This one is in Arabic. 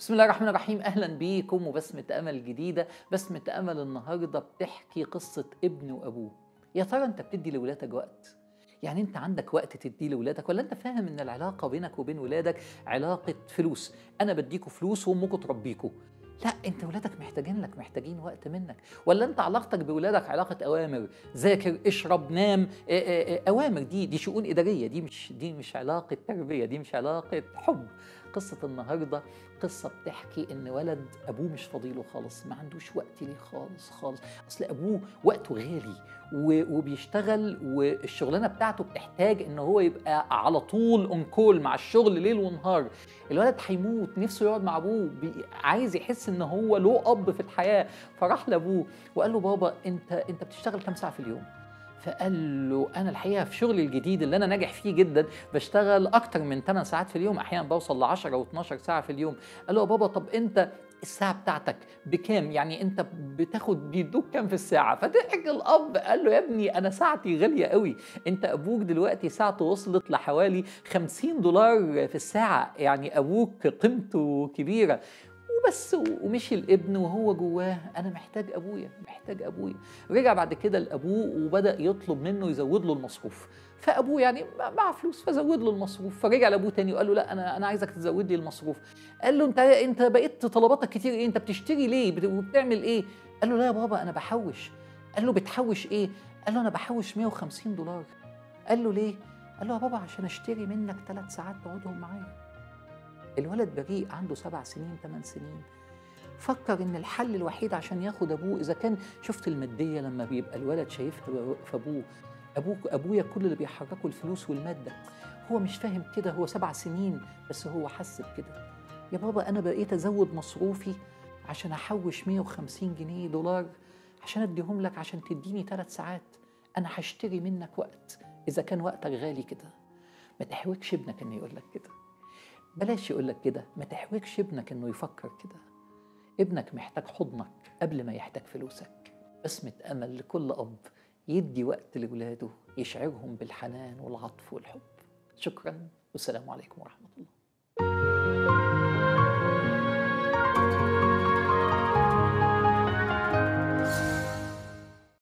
بسم الله الرحمن الرحيم. أهلا بيكم وبسمة أمل جديدة. بسمة أمل النهاردة بتحكي قصة ابن وابوه يا ترى أنت بتدي لولادك وقت؟ يعني أنت عندك وقت تديه لولادك ولا أنت فاهم إن العلاقة بينك وبين ولادك علاقة فلوس؟ أنا بديكوا فلوس وامكم تربيكوا. لا أنت ولادك محتاجين لك محتاجين وقت منك. ولا أنت علاقتك بولادك علاقة أوامر؟ ذاكر اشرب نام أوامر. دي دي شؤون إدارية. دي مش دي مش علاقة تربية. دي مش علاقة حب. قصة النهارده قصة بتحكي إن ولد أبوه مش فاضيله خالص ما عندوش وقت ليه خالص خالص. أصل أبوه وقته غالي وبيشتغل والشغلانة بتاعته بتحتاج إن هو يبقى على طول on call مع الشغل ليل ونهار. الولد هيموت نفسه يقعد مع أبوه عايز يحس إن هو له أب في الحياة. فراح لأبوه وقال له بابا أنت أنت بتشتغل كام ساعة في اليوم؟ فقال له أنا الحقيقة في شغلي الجديد اللي أنا ناجح فيه جدا بشتغل أكتر من 8 ساعات في اليوم أحيانا بوصل ل 10 و12 ساعة في اليوم قال له يا بابا طب أنت الساعة بتاعتك بكام؟ يعني أنت بتاخد بيدوك كام في الساعة؟ فضحك الأب قال له يا ابني أنا ساعتي غالية قوي، أنت أبوك دلوقتي ساعته وصلت لحوالي 50 دولار في الساعة، يعني أبوك قيمته كبيرة، وبس ومشي الابن وهو جواه. أنا محتاج أبويا محتاج أبويا. رجع بعد كده لأبوه وبدأ يطلب منه يزود له المصروف. فأبوه يعني معاه فلوس فزود له المصروف. فرجع لأبوه تاني وقال له لا أنا أنا عايزك تزود لي المصروف. قال له انت أنت بقيت طلباتك كتير إيه؟ أنت بتشتري ليه؟ وبتعمل إيه؟ قال له لا يا بابا أنا بحوش. قال له بتحوش إيه؟ قال له أنا بحوش 150 دولار. قال له ليه؟ قال له يا بابا عشان أشتري منك ثلاث ساعات تقعدهم معايا. الولد بريء عنده سبع سنين ثمان سنين. فكر إن الحل الوحيد عشان ياخد أبوه إذا كان شفت المادية لما بيبقى الولد شايفها في أبوه أبوك ابويا كل اللي بيحركه الفلوس والمادة. هو مش فاهم كده هو سبع سنين بس هو حس بكده. يا بابا أنا بقيت أزود مصروفي عشان أحوش 150 جنيه دولار عشان أديهم لك عشان تديني ثلاث ساعات. أنا هشتري منك وقت إذا كان وقتك غالي كده. ما تحوجش ابنك إنه يقول لك كده. بلاش يقول لك كده. ما تحوجش ابنك إنه يفكر كده. ابنك محتاج حضنك قبل ما يحتاج فلوسك. بسمة أمل لكل أب يدي وقت لولاده يشعرهم بالحنان والعطف والحب. شكرا والسلام عليكم ورحمة الله.